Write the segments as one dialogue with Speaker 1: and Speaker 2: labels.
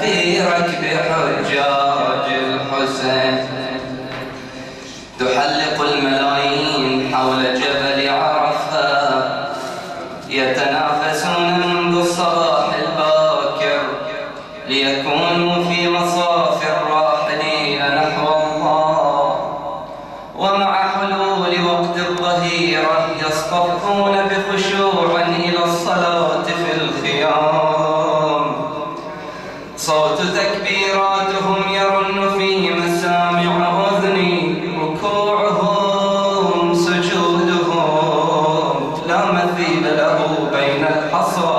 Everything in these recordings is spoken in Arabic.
Speaker 1: في ركب حجاج الحسين. تحلق الملايين حول جبل عرفة يتنافسون منذ الصباح الباكر ليكونوا في مصائب تكبيراتهم يرن في مسامع أذني ركوعهم سجودهم. لا مثيل له بين الحصى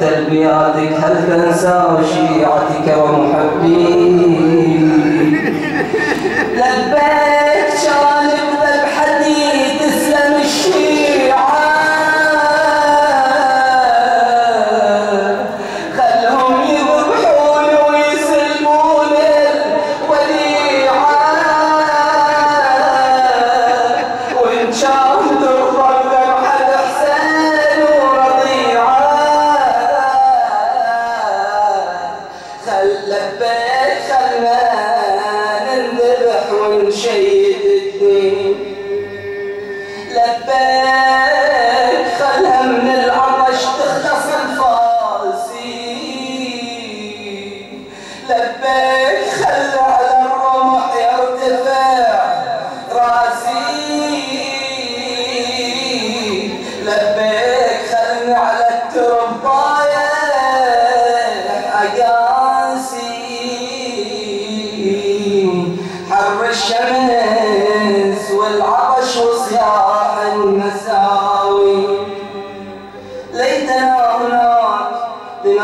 Speaker 2: تلبياتك هل تنسى شيعتك ومحبيك؟ شيد الدين. لبيك خلها من العطش تخلص الفاسي لبيك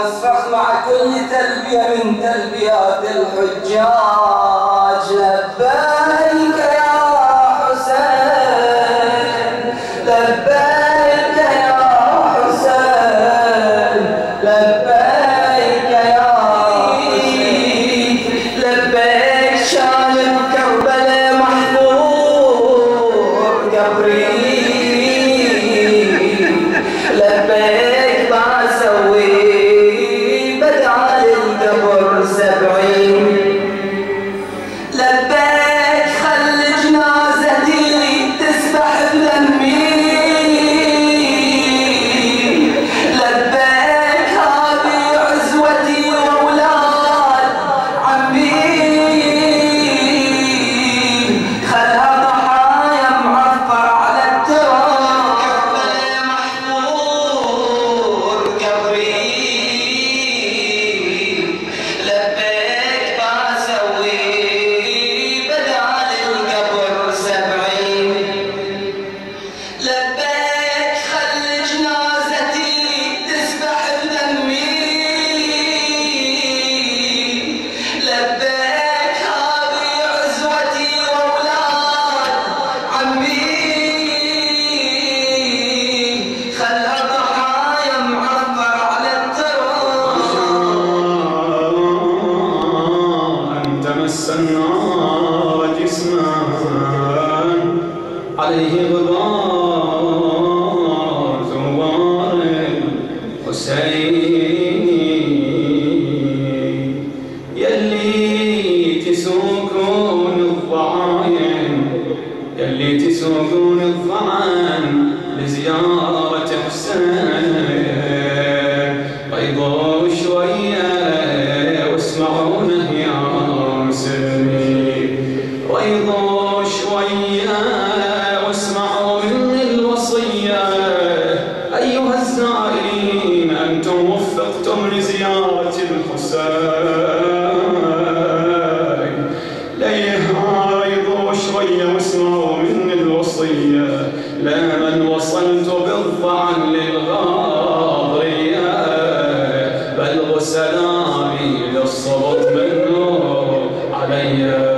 Speaker 2: ونسمع مع كل تلبية من تلبيات الحجاج. لبيك.
Speaker 3: مسنا النار عليه غبار زوار حسين يلي تسوقون الضعاين يلي تسوقون الضعاين واسمعوا من الوصية لا من وصلت بضعا للغاضية بل غسلامي للصبت منه عليّ.